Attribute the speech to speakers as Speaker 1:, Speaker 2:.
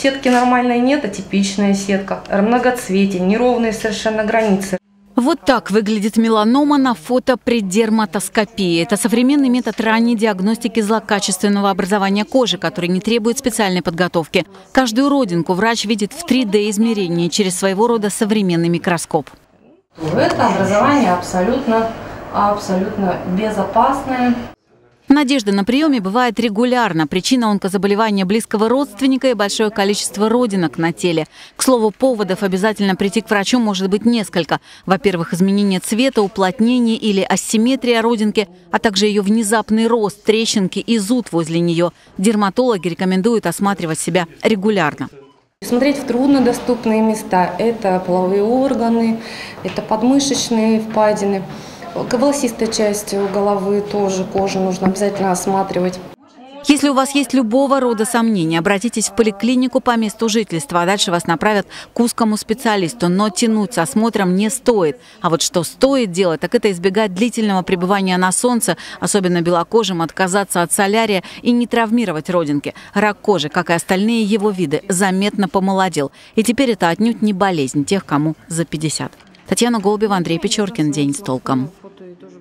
Speaker 1: Сетки нормальной нет, а типичная сетка. Многоцветие, неровные совершенно границы.
Speaker 2: Вот так выглядит меланома на фото при дерматоскопии. Это современный метод ранней диагностики злокачественного образования кожи, который не требует специальной подготовки. Каждую родинку врач видит в 3D-измерении через своего рода современный микроскоп.
Speaker 1: Это образование абсолютно, абсолютно безопасное.
Speaker 2: Надежда на приеме бывает регулярно. Причина онкозаболевания близкого родственника и большое количество родинок на теле. К слову, поводов обязательно прийти к врачу может быть несколько. Во-первых, изменение цвета, уплотнение или асимметрия родинки, а также ее внезапный рост, трещинки и зуд возле нее. Дерматологи рекомендуют осматривать себя регулярно.
Speaker 1: Смотреть в труднодоступные места. Это половые органы, это подмышечные впадины. Волосистая часть головы тоже кожу нужно обязательно осматривать.
Speaker 2: Если у вас есть любого рода сомнения, обратитесь в поликлинику по месту жительства, а дальше вас направят к узкому специалисту. Но тянуть с осмотром не стоит. А вот что стоит делать, так это избегать длительного пребывания на солнце, особенно белокожим, отказаться от солярия и не травмировать родинки. Рак кожи, как и остальные его виды, заметно помолодел. И теперь это отнюдь не болезнь тех, кому за 50. Татьяна Голубева, Андрей Печоркин. День с толком работаю и тоже